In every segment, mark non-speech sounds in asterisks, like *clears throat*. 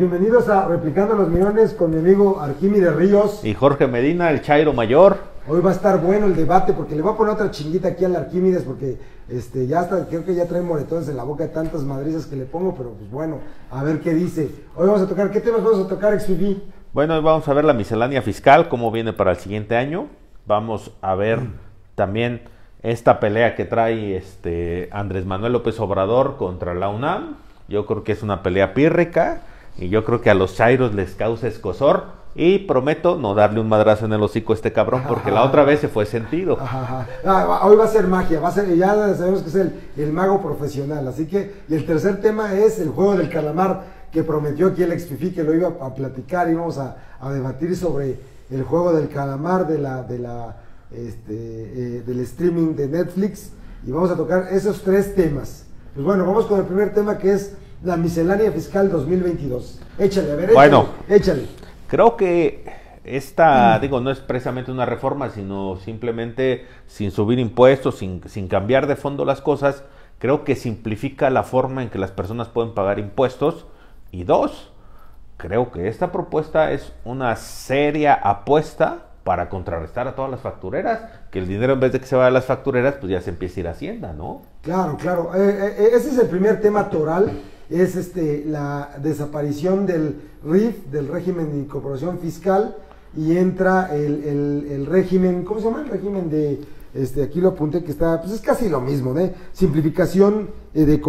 Bienvenidos a Replicando los Millones con mi amigo Arquímedes Ríos. Y Jorge Medina, el Chairo Mayor. Hoy va a estar bueno el debate porque le voy a poner otra chinguita aquí al Arquímedes porque este, ya está, creo que ya trae moretones en la boca de tantas madrizas que le pongo, pero pues bueno, a ver qué dice. Hoy vamos a tocar, ¿qué temas vamos a tocar, XFIFI? Bueno, hoy vamos a ver la miscelánea fiscal, cómo viene para el siguiente año. Vamos a ver también esta pelea que trae este Andrés Manuel López Obrador contra la UNAM. Yo creo que es una pelea pírrica y yo creo que a los chairos les causa escosor. Y prometo no darle un madrazo en el hocico a este cabrón, porque la otra vez se fue sentido. Ah, hoy va a ser magia, va a ser, ya sabemos que es el, el, mago profesional. Así que, y el tercer tema es el juego del calamar, que prometió aquí el Exfifi que lo iba a platicar y vamos a, a, debatir sobre el juego del calamar de la, de la, este, eh, del streaming de Netflix. Y vamos a tocar esos tres temas. Pues bueno, vamos con el primer tema que es la miscelánea fiscal 2022. Échale, a ver, échale, bueno, échale. Creo que esta, digo, no es precisamente una reforma, sino simplemente sin subir impuestos, sin, sin cambiar de fondo las cosas, creo que simplifica la forma en que las personas pueden pagar impuestos. Y dos, creo que esta propuesta es una seria apuesta para contrarrestar a todas las factureras, que el dinero en vez de que se vaya a las factureras, pues ya se empieza a ir a Hacienda, ¿no? Claro, claro. Eh, eh, ese es el primer tema toral es este, la desaparición del RIF, del régimen de incorporación fiscal, y entra el, régimen, ¿cómo se llama? El régimen de, este, aquí lo apunté que está, pues es casi lo mismo, ¿de? Simplificación eh, de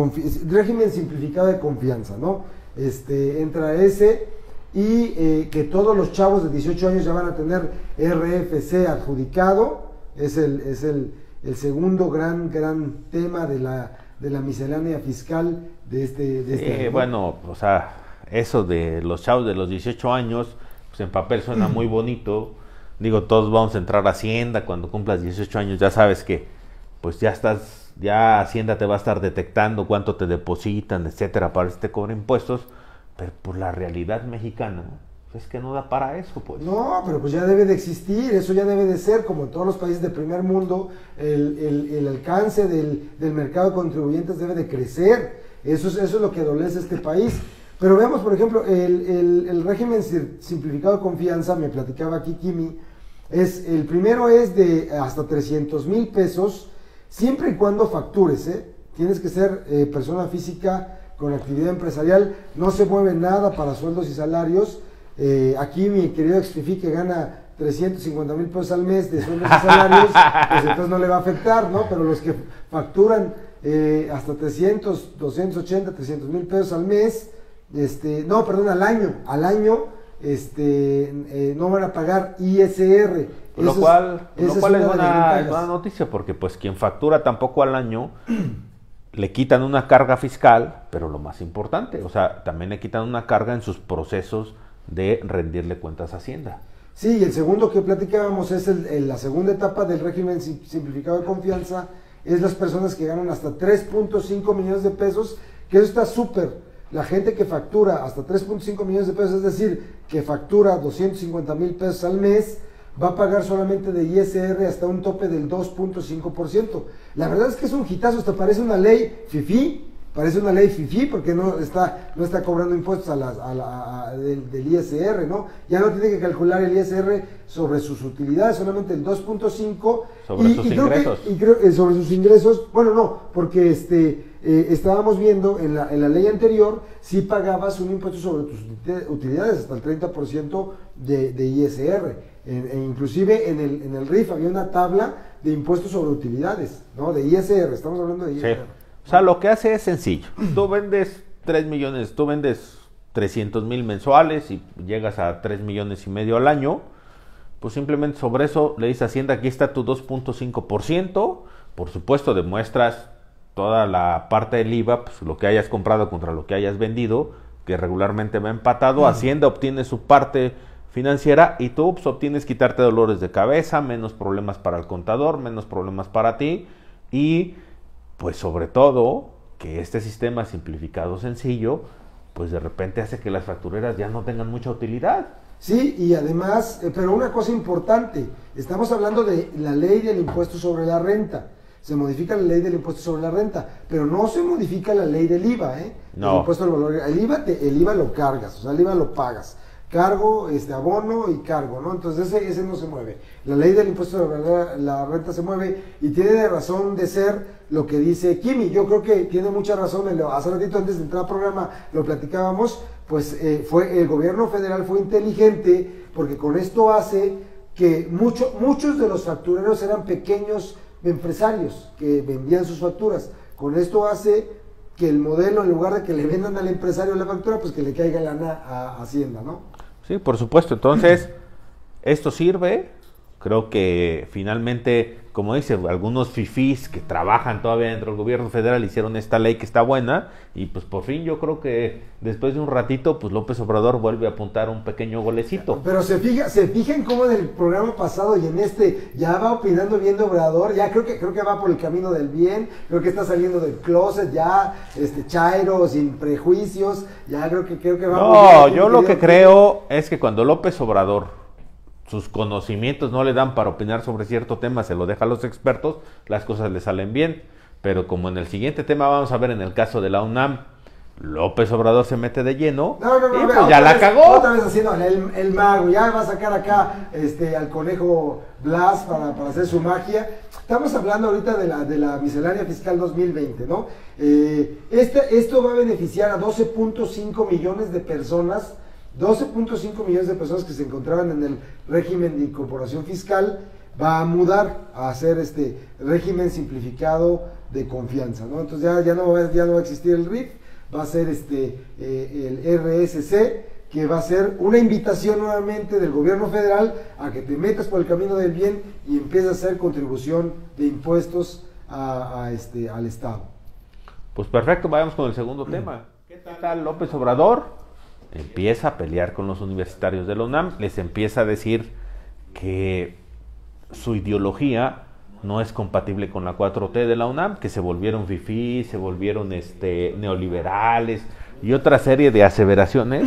régimen simplificado de confianza, ¿no? Este, entra ese y eh, que todos los chavos de 18 años ya van a tener RFC adjudicado, es el, es el, el segundo gran, gran tema de la de la miscelánea fiscal de este... De este bueno, o sea, eso de los chavos de los 18 años, pues en papel suena muy *clears throat* bonito. Digo, todos vamos a entrar a Hacienda cuando cumplas 18 años, ya sabes que pues ya estás, ya Hacienda te va a estar detectando cuánto te depositan, etcétera, para que te cobren impuestos, pero por la realidad mexicana, es que no da para eso, pues. No, pero pues ya debe de existir, eso ya debe de ser, como en todos los países del primer mundo, el, alcance del, mercado de contribuyentes debe de crecer. Eso es, eso es lo que adolece este país. Pero veamos, por ejemplo, el, régimen simplificado de confianza, me platicaba aquí Kimi, es, el primero es de hasta 300 mil pesos, siempre y cuando factures, ¿eh? Tienes que ser eh, persona física con actividad empresarial, no se mueve nada para sueldos y salarios, eh, aquí mi querido Exfifi que gana 350 mil pesos al mes de sueldos y salarios, pues entonces no le va a afectar, ¿no? Pero los que facturan eh, hasta 300, 280, 300 mil pesos al mes, este, no, perdón, al año, al año, este, eh, no van a pagar ISR. Lo cual, es, lo cual es, una, buena noticia porque pues quien factura tampoco al año le quitan una carga fiscal, pero lo más importante, o sea, también le quitan una carga en sus procesos de rendirle cuentas a Hacienda. Sí, el segundo que platicábamos es el, la segunda etapa del régimen simplificado de confianza, es las personas que ganan hasta 3.5 millones de pesos, que eso está súper. La gente que factura hasta 3.5 millones de pesos, es decir, que factura 250 mil pesos al mes, va a pagar solamente de ISR hasta un tope del 2.5%. La verdad es que es un hitazo, hasta parece una ley FIFI, Parece una ley FIFI porque no está, no está cobrando impuestos a la, del, ISR, ¿no? Ya no tiene que calcular el ISR sobre sus utilidades, solamente el 2.5. Sobre sus ingresos. y creo, eh, sobre sus ingresos, bueno, no, porque este, eh, estábamos viendo en la, en la ley anterior, si pagabas un impuesto sobre tus utilidades, hasta el 30% de, de ISR. e inclusive en el, en el RIF había una tabla de impuestos sobre utilidades, ¿no? De ISR, estamos hablando de ISR. O sea, lo que hace es sencillo. Tú vendes 3 millones, tú vendes 300 mil mensuales y llegas a 3 millones y medio al año, pues simplemente sobre eso le dices a Hacienda, aquí está tu 2.5%, por supuesto demuestras toda la parte del IVA, pues lo que hayas comprado contra lo que hayas vendido, que regularmente va empatado, Hacienda obtiene su parte financiera y tú pues, obtienes quitarte dolores de cabeza, menos problemas para el contador, menos problemas para ti y pues sobre todo que este sistema simplificado sencillo, pues de repente hace que las factureras ya no tengan mucha utilidad. Sí, y además, eh, pero una cosa importante, estamos hablando de la ley del impuesto sobre la renta. Se modifica la ley del impuesto sobre la renta, pero no se modifica la ley del IVA, ¿eh? No. El impuesto al valor. El IVA, te- el IVA lo cargas, o sea, el IVA lo pagas. Cargo, este abono y cargo, ¿no? Entonces ese, ese no se mueve. La ley del impuesto sobre la, renta se mueve y tiene de razón de ser lo que dice Kimi. Yo creo que tiene mucha razón. Hace ratito antes de entrar al programa lo platicábamos, pues eh, fue el gobierno federal fue inteligente porque con esto hace que mucho- muchos de los factureros eran pequeños empresarios que vendían sus facturas. Con esto hace que el modelo, en lugar de que le vendan al empresario la factura, pues que le caiga lana a Hacienda, ¿no? Sí, por supuesto. Entonces, esto sirve. Creo que finalmente, como dice, algunos fifís que trabajan todavía dentro del gobierno federal hicieron esta ley que está buena y pues por fin yo creo que después de un ratito, pues López Obrador vuelve a apuntar un pequeño golecito. Pero se fija, se fijan cómo en el programa pasado y en este ya va opinando bien de Obrador, ya creo que creo que va por el camino del bien, creo que está saliendo del closet ya, este Chairo, sin prejuicios, ya creo que creo que va No, bien, yo mi lo que creo es que cuando López Obrador sus conocimientos no le dan para opinar sobre cierto tema, se lo deja a los expertos, las cosas le salen bien. Pero como en el siguiente tema vamos a ver en el caso de la UNAM, López Obrador se mete de lleno No, no, no, y vea, pues ya la vez- cagó. Otra vez haciendo el, el mago, ya va a sacar acá este, al conejo Blas para, para hacer su magia. Estamos hablando ahorita de la, de la miscelánea fiscal 2020, ¿no? Eh, este, esto va a beneficiar a 12.5 millones de personas, 12.5 millones de personas que se encontraban en el régimen de incorporación fiscal, va a mudar a hacer este régimen simplificado de confianza, ¿no? Entonces ya, ya, no, va, ya no va a existir el RIF, va a ser este eh, el RSC, que va a ser una invitación nuevamente del gobierno federal a que te metas por el camino del bien y empieces a hacer contribución de impuestos a, a este, al Estado. Pues perfecto, vayamos con el segundo tema. ¿Qué tal López Obrador? Empieza a pelear con los universitarios de la UNAM, les empieza a decir que su ideología no es compatible con la 4T de la UNAM, que se volvieron fifí, se volvieron este, neoliberales y otra serie de aseveraciones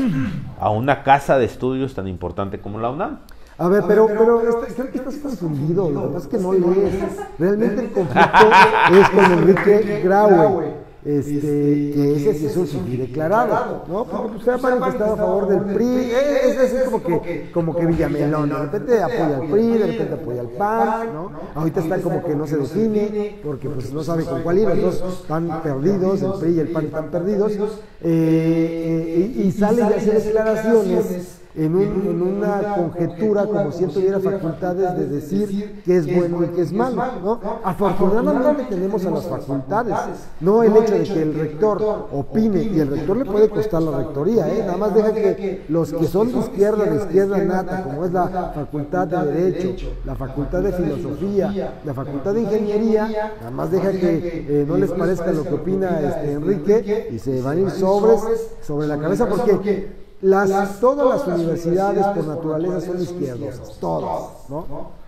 a una casa de estudios tan importante como la UNAM. A ver, pero, pero, está- creo que estás confundido. Lo que pasa es que no lees. Realmente el conflicto es con Enrique Graue. Este, que ese sí es un civil declarado, ¿no? Porque pues, se ha manifestado a favor del PRI, es, es, es como que, como que Villamelón, de repente apoya al PRI, de repente apoya al PAN, ¿no? Ahorita está como que no se define, porque pues no sabe con cuál ir, los dos están perdidos, el PRI y el PAN están perdidos, eh, y, y sale y hace declaraciones en, un- en una conjetura como si él tuviera facultades de decir qué es bueno y qué es malo. ¿no? Afortunadamente tenemos a las facultades, no el hecho de que el rector opine, y el rector le puede costar la rectoría, ¿eh? nada más deja que los que son de izquierda, de izquierda nata, como es la facultad de Derecho, la facultad de Filosofía, la facultad de Ingeniería, nada más deja que eh, no les parezca lo que opina este Enrique y se van a ir sobres sobre la cabeza porque las, todas las universidades por naturaleza son izquierdosas, todas, ¿no?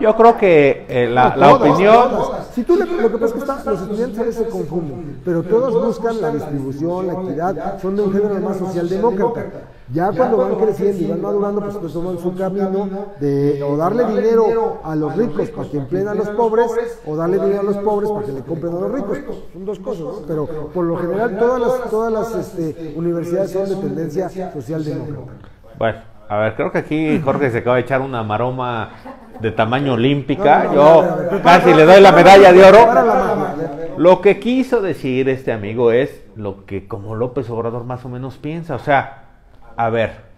Yo creo que eh, la, la Todas, opinión... todas. Si tú le- lo que pasa es que está- los estudiantes a veces se confunden, pero todos buscan la distribución, la equidad, son de un género más socialdemócrata. Ya cuando van creciendo y van madurando, pues, pues toman su camino de o darle dinero a los ricos para que empleen a los pobres, o darle dinero a los pobres para que le compren a los ricos. Son dos cosas, ¿no? Pero por lo general todas las, todas las este, universidades son de tendencia socialdemócrata. Bueno, a ver, creo que aquí Jorge se acaba de echar una maroma de tamaño olímpica. Yo casi le doy la medalla de oro. Ver. Lo que quiso decir este amigo es lo que como López Obrador más o menos piensa. O sea, a ver,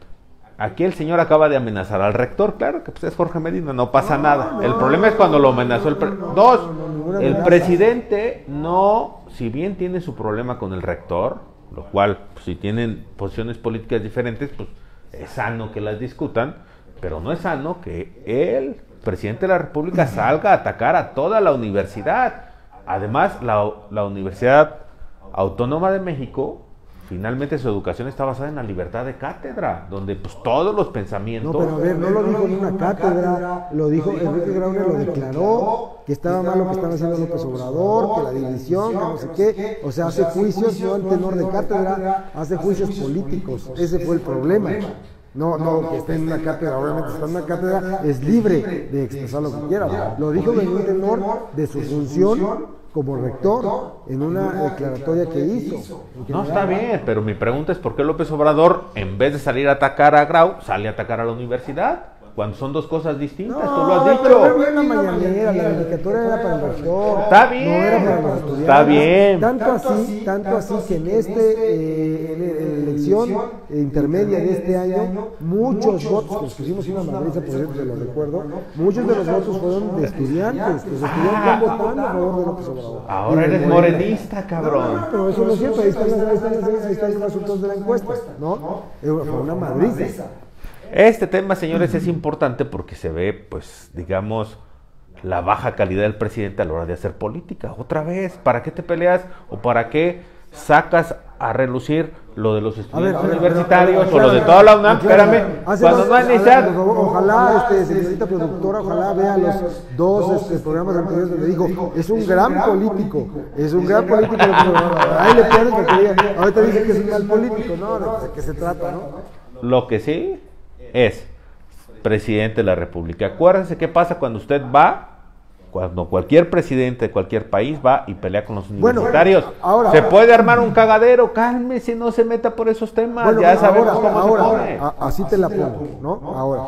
aquí el señor acaba de amenazar al rector. Claro que pues es Jorge Medina, no pasa nada. El problema es cuando lo amenazó el... pre- Dos, el presidente no, si bien tiene su problema con el rector, lo cual, pues, si tienen posiciones políticas diferentes, pues es sano que las discutan, pero no es sano que el presidente de la República salga a atacar a toda la universidad. Además, la, la Universidad Autónoma de México, finalmente su educación está basada en la libertad de cátedra, donde pues todos los pensamientos... No, pero a ver, no lo dijo en una cátedra, lo dijo Enrique Grauner, lo declaró, que estaba mal lo que estaba haciendo López Obrador, que la división, que no sé qué. O sea, hace juicios no en tenor de cátedra, hace juicios políticos. Ese fue el problema. No, no, que esté en una cátedra, obviamente está en una cátedra, es libre de expresar lo que quiera. Lo dijo tenor de su función como rector en una declaratoria que hizo. No, está bien, pero mi pregunta es por qué López Obrador, en vez de salir a atacar a Grau, sale a atacar a la universidad cuando son dos cosas distintas, tú lo has dicho. Pero fue una mañanera, la dedicatoria era para el rector. Está bien. No era para los estudiantes. Está bien. Tanto así, tanto así que en este eh, elección intermedia de este año, muchos votos, que nos pusimos una madriza, por ejemplo, se lo recuerdo, muchos de los votos fueron de estudiantes. Los estudiantes están votando a favor de López Obrador. Ahora eres morenista, cabrón. No, pero eso no es cierto, ahí están, las- resultados de la encuesta, ¿no? Eh, Fue una madriza. Este tema, señores, es importante porque se ve, pues, digamos, la baja calidad del presidente a la hora de hacer política. Otra vez, ¿para qué te peleas o para qué sacas a relucir lo de los estudiantes universitarios o lo de toda la UNAM? Espérame, cuando no hay necesidad. Ojalá, este, señorita productora, ojalá vea los dos este, programas anteriores donde digo, es un gran político, es un gran político. Ahí le ponen que ahorita dice que es un mal político, no, de qué se trata, ¿no? Lo que sí es presidente de la República. Acuérdense qué pasa cuando usted va, cuando cualquier presidente de cualquier país va y pelea con los Bueno, universitarios. ahora- se puede armar un cagadero, cálmese, no se meta por esos temas. Bueno, ya sabemos ahora, cómo ahora, se pone. a- así te la pongo, ¿no? Ahora,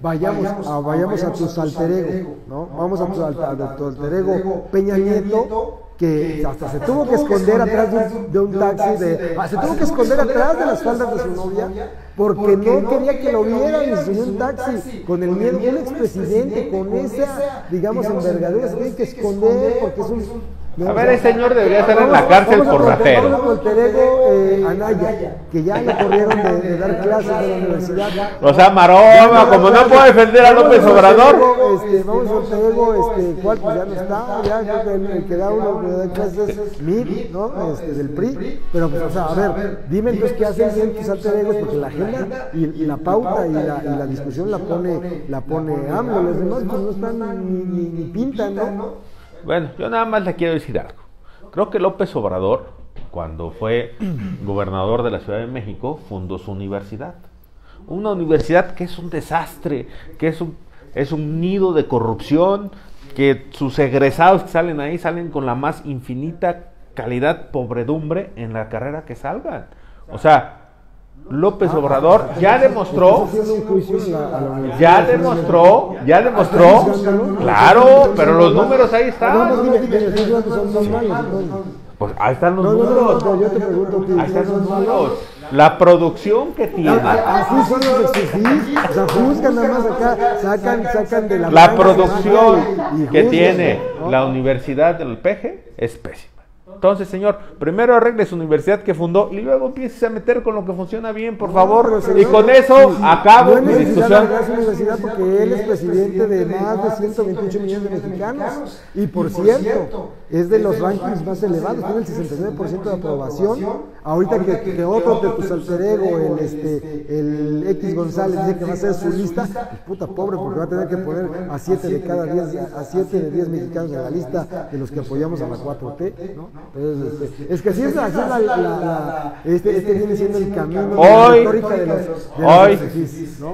vayamos a, vayamos a tu alter ego, ¿no? Vamos a tu, al- a tu alter ego Peña Nieto, que hasta se tuvo que esconder atrás de un, taxi, de, se tuvo que esconder atrás de las faldas de su novia, porque no quería que lo vieran y se subió un taxi, con el miedo, un expresidente con esa, digamos, envergadura, se tiene que esconder porque es un... A ver, ese señor debería estar en la cárcel Vamos a por ratero. Vamos a tu alter ego, eh, Anaya, que ya le corrieron de, de dar clases de la universidad. O sea, maroma, como no puedo defender a López Obrador. Este, vamos a alter ego, este, ¿cuál? Pues ya no está, ya creo que el, el que da uno que da clases es MIR, ¿no? Este, del PRI. Pero pues, o sea, a ver, dime entonces qué hacen bien tus alter egos, porque la agenda y, y la pauta y la, y la discusión la pone, la pone AMLO, los demás pues no están ni, ni, ni pintan, ¿no? Bueno, yo nada más le quiero decir algo. Creo que López Obrador, cuando fue *clears throat* gobernador de la Ciudad de México, fundó su universidad. Una universidad que es un desastre, que es un, es un nido de corrupción, que sus egresados que salen ahí salen con la más infinita calidad, pobredumbre en la carrera que salgan. O sea, López Obrador ya demostró ya demostró, ya demostró, claro, pero los números ahí No, no, dime, están. Pues ahí están los números. no, yo te pregunto, ¿qué? Ahí están ¿Son los números. La producción que tiene. Así son los exifís, o sea, juzgan nada más acá, sacan, sacan de la producción que tiene la Universidad del Peje es pésima. Entonces, señor, primero arregle su universidad que fundó y luego empiece a meter con lo que funciona bien, por favor. Señor, Y con eso sí, acabo no mi discusión. arreglar su universidad porque él es presidente de más de 128 millones de mexicanos. Y por cierto, es de los rankings más elevados, tiene el 69% de aprobación. Ahorita que, que otro de tus alter ego, el, este, el X González, dice que va a ser su lista, pues puta pobre, porque va a tener que poner a 7 de cada 10, a 7 de 10 mexicanos en la lista de los que apoyamos a la 4T, ¿no? Entonces, este, es que así es, así es la, la- la- este, este viene siendo el camino de la Hoy, de los, de los hoy,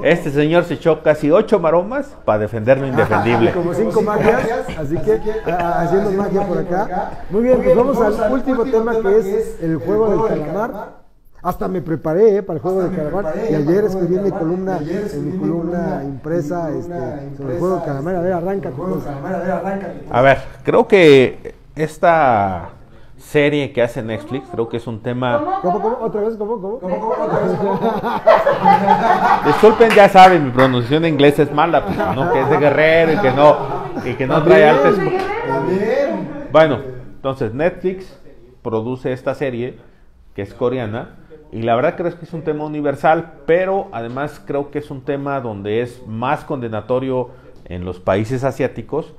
este señor se echó casi ocho maromas para defender lo indefendible. Como cinco magias, así que a- haciendo magia por acá. Muy bien, pues vamos al último tema que es el juego del calamar. Hasta me preparé eh, para el juego del calamar y ayer escribí en mi columna, en mi columna impresa este, sobre el juego del calamar. A ver, arranca. A ver, creo que esta serie que hace Netflix, creo que es un tema... ¿Cómo, cómo? ¿Otra vez? ¿Cómo, cómo? *laughs* Disculpen, ya saben, mi pronunciación de inglés es mala, pues, ¿no? que es de guerrero y que no, y que no trae altas... Bueno, entonces Netflix produce esta serie que es coreana y la verdad creo que es un tema universal, pero además creo que es un tema donde es más condenatorio en los países asiáticos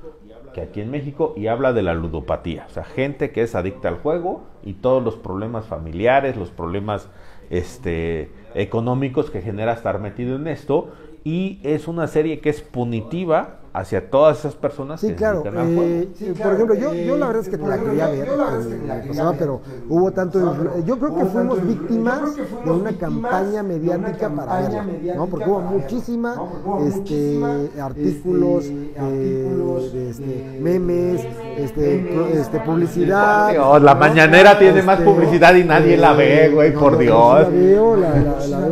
que aquí en México y habla de la ludopatía, o sea, gente que es adicta al juego y todos los problemas familiares, los problemas este, económicos que genera estar metido en esto. Y es una serie que es punitiva hacia todas esas personas Sí, que claro. eh, Sí, por claro, ejemplo, yo, eh, yo la verdad es que yo la la quería verdad ver, es que la verdad es que eh, la quería pasaba, ver, pero hubo tanto. influ- Yo creo que fuimos tanto víctimas yo creo que fuimos de una víctimas campaña de una mediática para campaña verla, ¿no? mediática Porque hubo para verla, muchísima, ¿no? Porque hubo este, muchísima, artículos, este, eh, artículos, este, memes, este, pro- este, publicidad. Dios, la mañanera tiene más Este, publicidad y nadie la ve, güey, por Dios. La veo, la, la,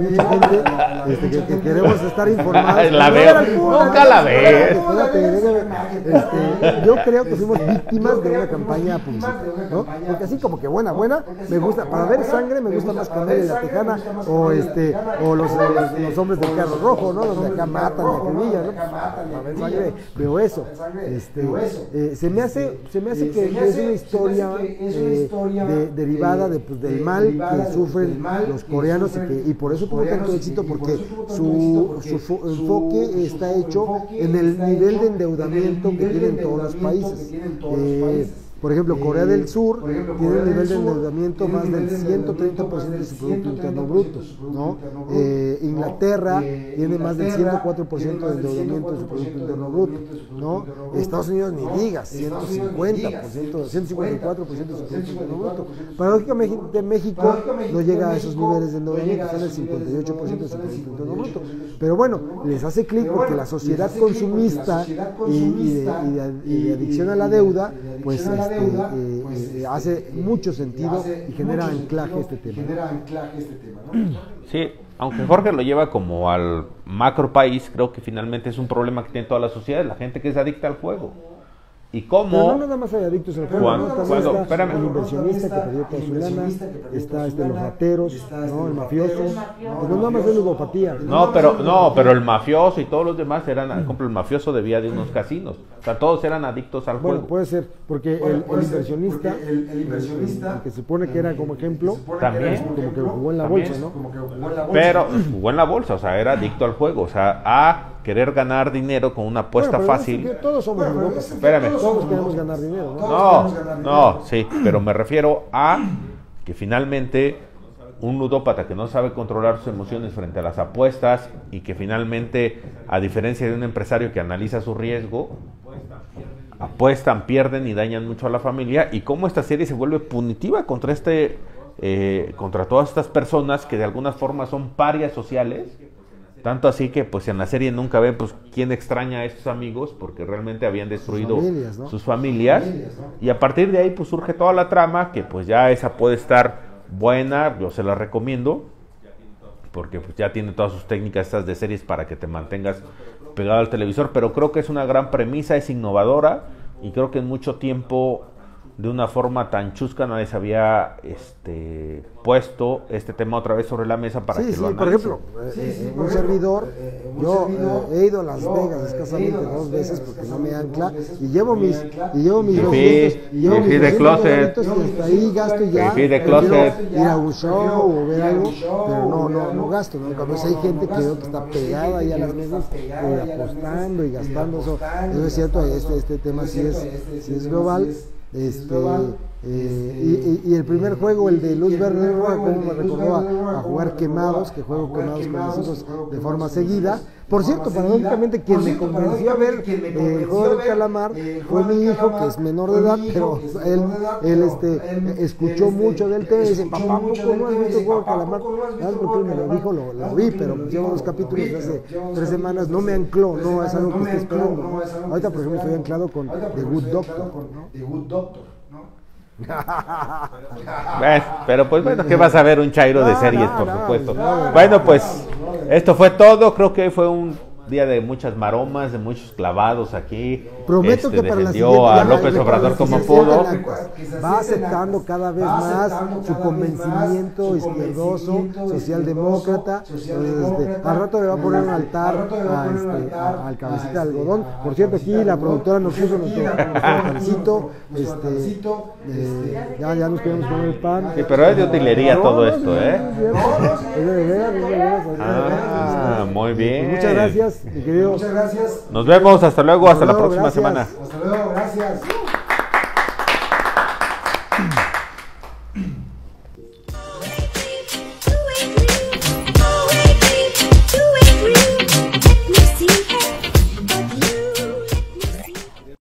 este, que, que queremos estar *laughs* informados. La veo. Nunca la ve. espérate, espérate, déjame. Este, yo creo que fuimos víctimas de una campaña publicitaria, ¿no? Porque así como que buena, buena, me gusta, para ver sangre me gusta más Canela y la Tejana o este, o los, los, los hombres del carro rojo, ¿no? Donde acá matan y acribillan, ¿no? Para ver sangre veo eso. Este, eh, se me hace, se me hace que es una historia eh, de- derivada de, pues, del mal que sufren los coreanos y, que, y por eso tuvo tanto éxito porque su, su fo- enfoque está hecho en el nivel de endeudamiento que tienen todos los países. Eh, por ejemplo, Corea del Sur tiene un nivel de endeudamiento más del 130% de su Producto Interno Bruto, ¿no? Eh, Inglaterra tiene más del 104% de endeudamiento de su Producto Interno Bruto, ¿no? Estados Unidos ni digas, 150%, 154% de su Producto Interno Bruto. Paradójicamente México no llega a esos niveles de endeudamiento, en el 58% de su Producto Interno Bruto. Pero bueno, les hace clic porque la sociedad consumista y, y de, y de- y de adicción a la deuda, pues este, eh, eh, hace mucho sentido y genera anclaje este tema. Genera anclaje este tema, ¿no? *clears throat* Sí, aunque Jorge lo lleva como al macro país, creo que finalmente es un problema que tiene toda la sociedad, la gente que es adicta al juego. ¿Y Pero no cómo? nada más hay adictos al juego, Cuando- ¿no? Cuando- está espérame. el inversionista que perdió toda su lana, está este, los rateros, ¿no? el mafioso, pues no nada más es ludopatía. No, pero no, pero el mafioso y todos los demás eran, por ejemplo, el mafioso debía de unos casinos. O sea, todos eran adictos al Bueno, juego. puede ser, porque Bueno, el, el puede ser, inversionista, porque el- el inversionista, el que se supone que era como ejemplo, También. como que jugó en la También. bolsa, ¿no? como que jugó en la bolsa. Pero jugó en la bolsa, o sea, era adicto al juego, o sea, a querer ganar dinero con una apuesta Bueno, pero fácil. es que Todos somos Bueno, pero es Espérame. todos Todos queremos ganar dinero, ¿no? Todos No, ganar dinero. no, sí, pero me refiero a que finalmente un ludópata que no sabe controlar sus emociones frente a las apuestas y que finalmente, a diferencia de un empresario que analiza su riesgo, apuestan, pierden y dañan mucho a la familia y cómo esta serie se vuelve punitiva contra este, eh, contra todas estas personas que de alguna forma son parias sociales. Tanto así que pues en la serie nunca ven pues quién extraña a estos amigos porque realmente habían destruido familias, ¿no? sus familias y a partir de ahí pues surge toda la trama que pues ya esa puede estar buena, yo se la recomiendo porque pues ya tiene todas sus técnicas estas de series para que te mantengas pegado al televisor, pero creo que es una gran premisa, es innovadora y creo que en mucho tiempo de una forma tan chusca nadie se había este, puesto este tema otra vez sobre la mesa para Sí, que sí, lo por analicen. ejemplo, eh, Sí, eh, sí, un por servidor, ejemplo, eh, un yo servidor, eh, he ido a Las Vegas eh, escasamente Las dos veces porque no me ancla y llevo mis y llevo mis y llevo mis de 200 closet. y hasta ahí gasto ya de closet. ir a un show o ver un algo pero no no no gasto no no, hay gente que veo que está pegada ahí a las mesas eh, apostando y gastando eso eso y es cierto este este tema sí es este- sí este es global este eh, y, y- y el primer juego, el de Luz Verde Roja, como me recordó a, jugar quemados, que juego quemados con mis hijos de forma seguida. Por cierto, paradójicamente quien me cierto, convenció a ver eh, el juego del calamar eh, fue mi hijo, que es menor de edad, pero él, este, escuchó él, mucho del tema y dice, papá, mucho ¿poco no has visto el juego del "Papá, calamar? ¿poco no has visto Ah, el porque me lo calamar?" dijo, lo, vi, pero llevo dos lo capítulos hace tres semanas, no me ancló, no es algo que esté esperando. Ahorita, por ejemplo, estoy anclado con The Good Doctor. The Good Doctor, ¿no? ¿Ves? *laughs* Pero pues bueno, ¿qué vas a ver un chairo de series, por supuesto? no, Bueno, pues esto fue todo. Creo que fue un día de muchas maromas, de muchos clavados aquí. Prometo Este, que para la siguiente a López Obrador como pudo. Va aceptando cada vez más su convencimiento izquierdoso, socialdemócrata. al rato le va a poner un altar Al poner este, al cabecita de este, algodón. a- Por cierto, aquí cabecita de la algodón. productora nos Por puso cierto, nuestro aquí la productora nos altarcito, puso nuestro altarcito, eh, ya, ya nos queremos comer el pan. Sí, pero es de utilería todo esto, sí, ¿eh? Ah, muy bien. Pues muchas gracias, mi querido. Muchas gracias. Nos vemos, hasta luego, hasta la luego, próxima gracias. semana. Hasta luego, gracias.